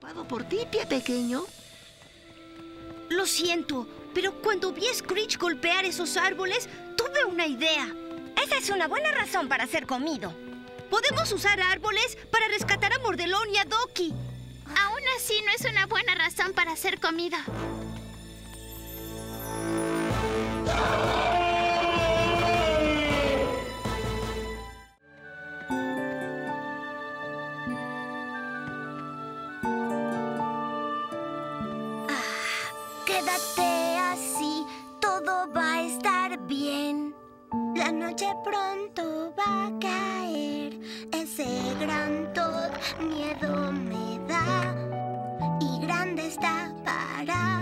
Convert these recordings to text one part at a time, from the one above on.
¿Puedo por ti, pie pequeño? Lo siento, pero cuando vi a Screech golpear esos árboles, tuve una idea. Esa es una buena razón para ser comido. Podemos usar árboles para rescatar a Mordelón y a Doki. Aún así no es una buena razón para ser comido. Caer. Ese gran Todd miedo me da. Y grande está para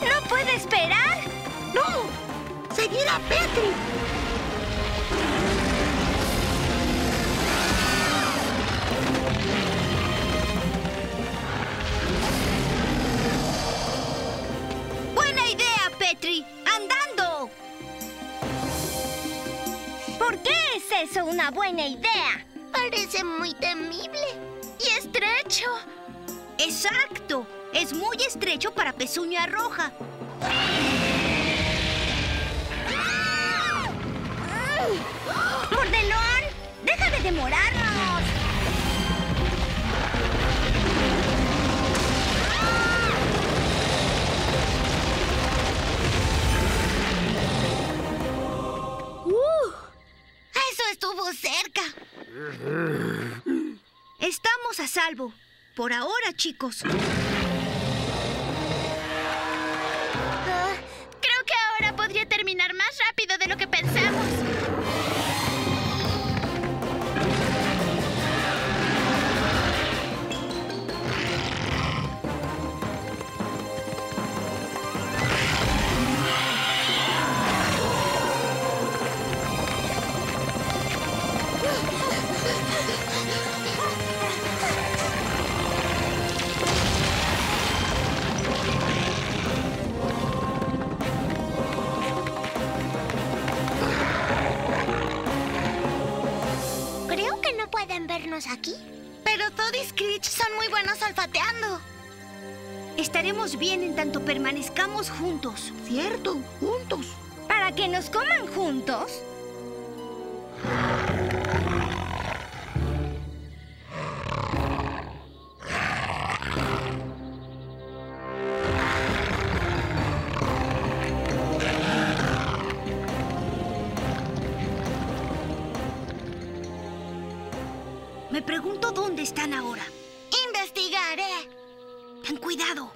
¿No puede esperar? ¡No! ¡Seguir a Petri! ¡Buena idea, Petri! ¡Andando! ¿Por qué es eso una buena idea? Parece muy temible. ¡Y estrecho! ¡Exacto! Es muy estrecho para Pezuña Roja. ¡Mordelón! ¡Deja de demorarnos! Eso estuvo cerca. Estamos a salvo. Por ahora, chicos. Ah, creo que ahora podría terminar más rápido de lo que pensamos. Pueden vernos aquí. Pero Todd y Screech son muy buenos olfateando. Estaremos bien en tanto permanezcamos juntos. Cierto, juntos. ¿Para que nos coman juntos? Dónde están ahora. Investigaré. Ten cuidado.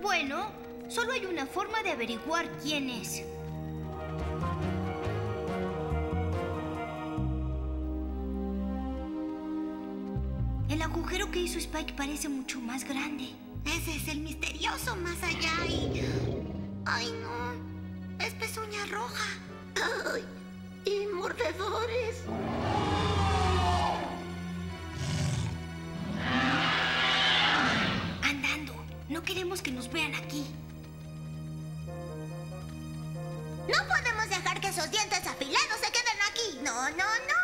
Bueno, solo hay una forma de averiguar quién es. El agujero que hizo Spike parece mucho más grande. Ese es el misterioso más allá y... ¡Ay, no! Es pezuña roja. ¡Ay! Y mordedores. Queremos que nos vean aquí. No podemos dejar que esos dientes afilados se queden aquí. No, no, no.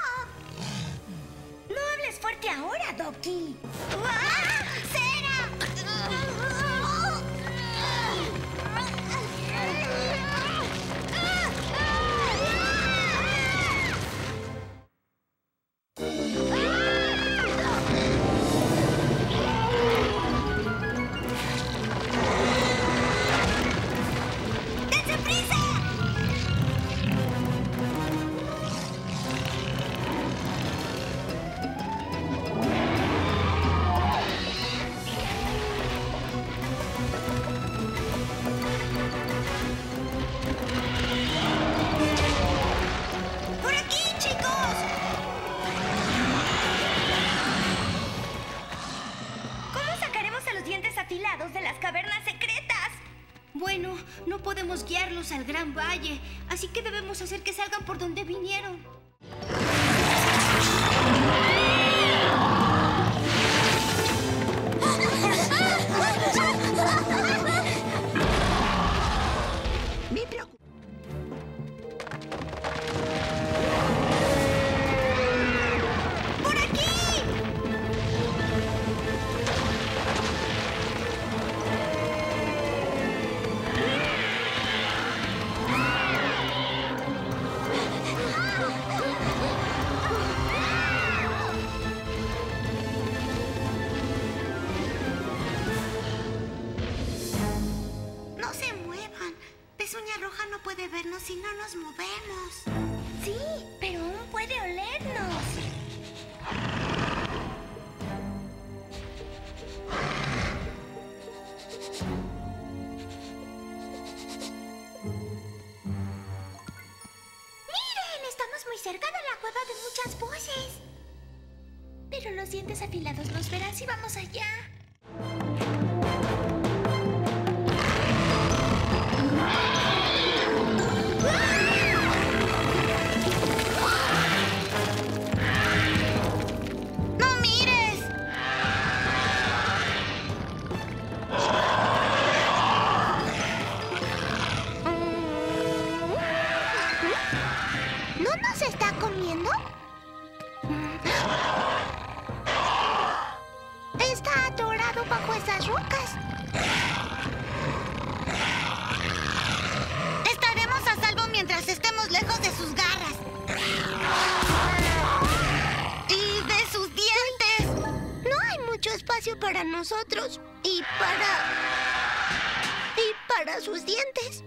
No hables fuerte ahora, Doki. ¡Ah! ¡Cera! Valle, así que debemos hacer que salgan por donde vinieron. Si no nos movemos. Sí, pero aún puede olernos. Miren, estamos muy cerca de la cueva de muchas voces. Pero los dientes afilados nos verán si vamos allá. Para nosotros y para... y para sus dientes.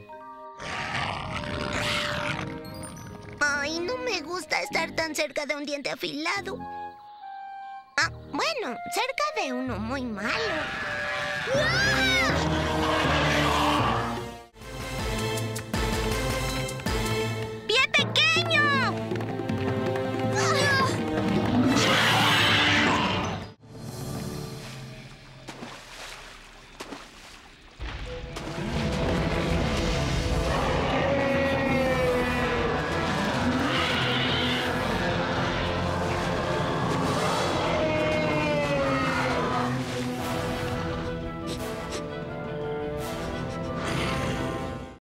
Ay, no me gusta estar tan cerca de un diente afilado. Ah, bueno, cerca de uno muy malo. ¡Ah!